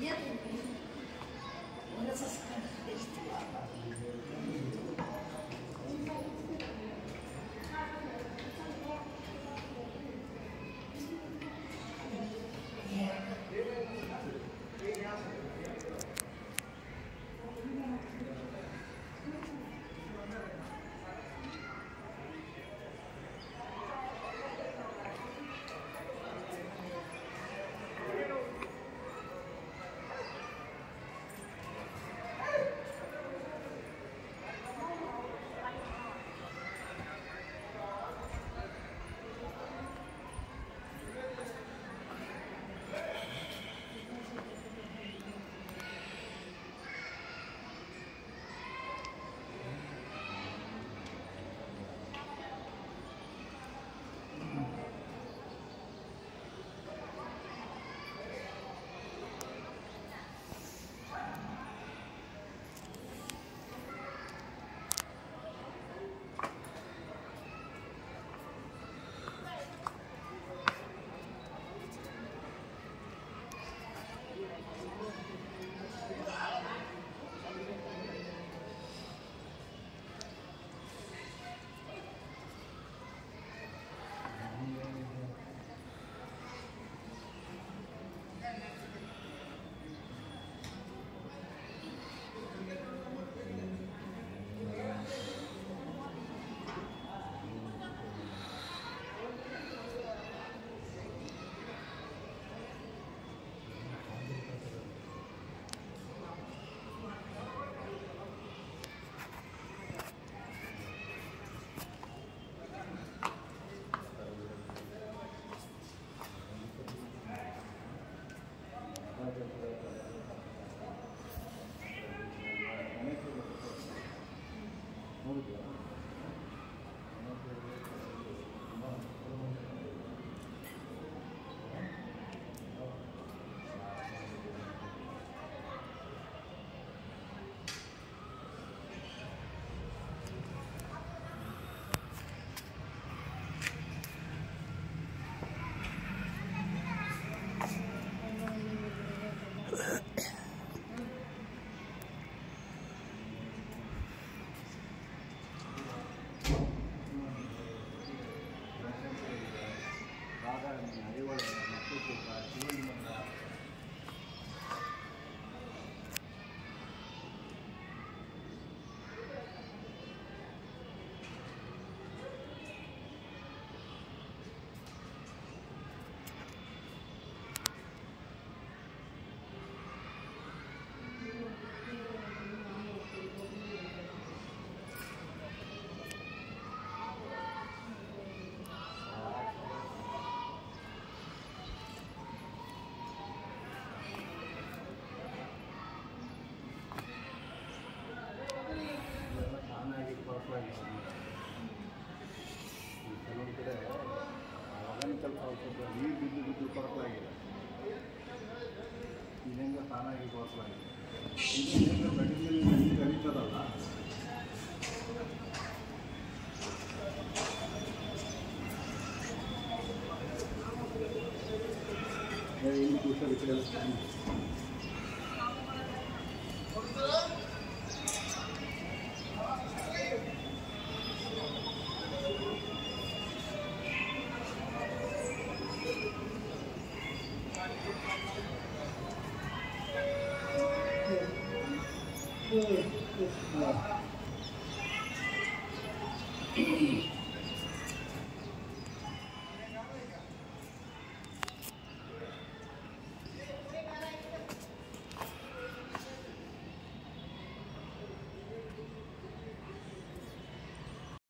Я тут. У нас осталось. ಸ್ವಲ್ಪ ನೀರು ಬಿದ್ದು ಬಿದ್ದು ಕೊರಕಲಾಗಿದೆ ಇನ್ನೆಂಗ ತಾನಾಗಿ ಕೊರಕಲಾಗಿದೆ. ಇನ್ನೆಂಗ ಬೆಳಗಿನ ನೀರು ಕಳೀತದಲ್ಲ ಇಲ್ಲಿ ಕೂತ ವಿಚಾರ もう。